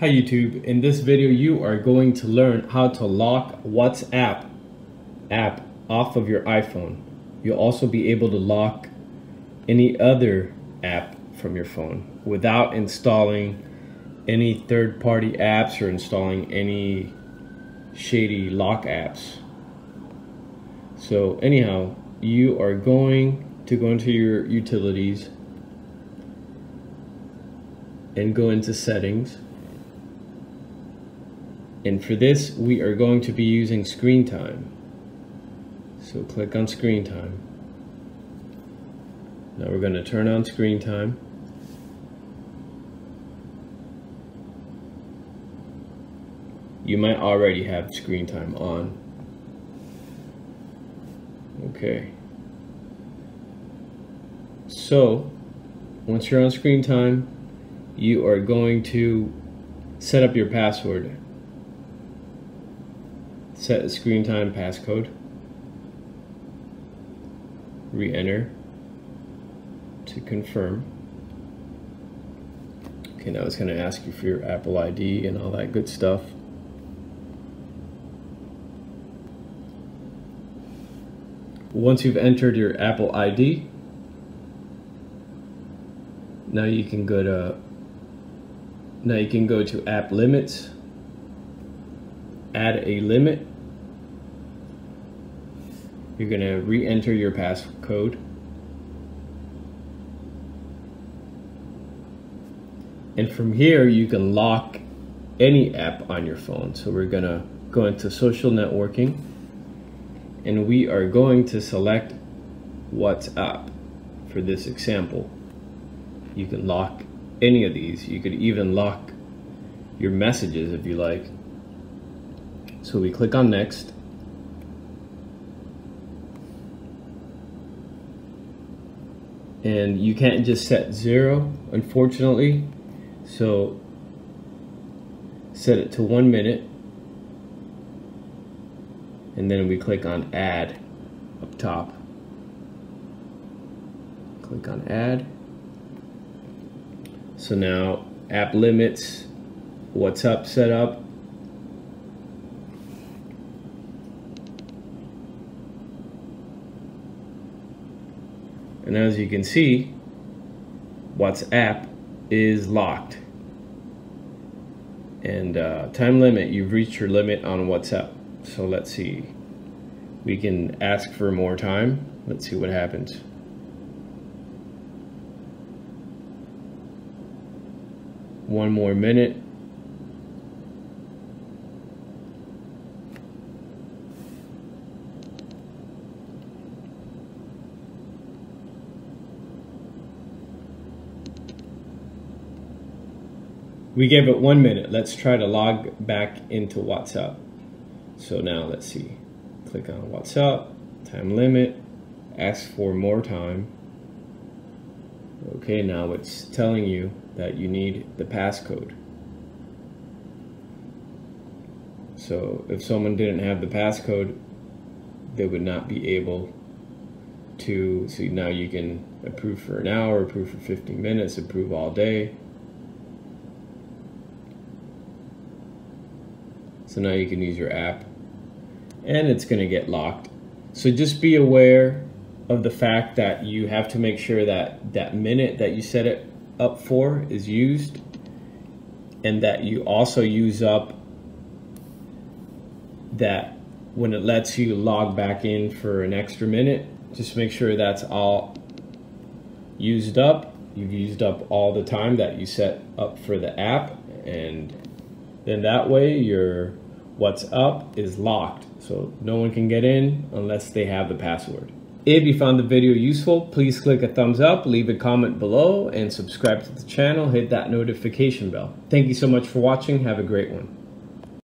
Hi YouTube, in this video you are going to learn how to lock WhatsApp app off of your iPhone. You'll also be able to lock any other app from your phone without installing any third-party apps or installing any shady lock apps. So anyhow, you are going to go into your utilities and go into settings and for this, we are going to be using screen time. So click on screen time. Now we're going to turn on screen time. You might already have screen time on. Okay. So, once you're on screen time, you are going to set up your password set screen time passcode, re-enter to confirm. Okay, now it's going to ask you for your Apple ID and all that good stuff. Once you've entered your Apple ID, now you can go to now you can go to app limits add a limit. You're going to re-enter your passcode. And from here, you can lock any app on your phone. So we're going to go into social networking and we are going to select WhatsApp for this example. You can lock any of these. You could even lock your messages if you like. So we click on next. And you can't just set zero, unfortunately. So set it to one minute. And then we click on add up top. Click on add. So now app limits, WhatsApp setup, And as you can see, WhatsApp is locked. And uh, time limit, you've reached your limit on WhatsApp. So let's see. We can ask for more time. Let's see what happens. One more minute. We gave it one minute. Let's try to log back into WhatsApp. So now let's see. Click on WhatsApp, time limit, ask for more time. Okay, now it's telling you that you need the passcode. So if someone didn't have the passcode, they would not be able to, so now you can approve for an hour, approve for 15 minutes, approve all day. So now you can use your app and it's going to get locked. So just be aware of the fact that you have to make sure that that minute that you set it up for is used and that you also use up that when it lets you log back in for an extra minute, just make sure that's all used up. You've used up all the time that you set up for the app and then that way your up is locked. So no one can get in unless they have the password. If you found the video useful, please click a thumbs up, leave a comment below, and subscribe to the channel. Hit that notification bell. Thank you so much for watching. Have a great one.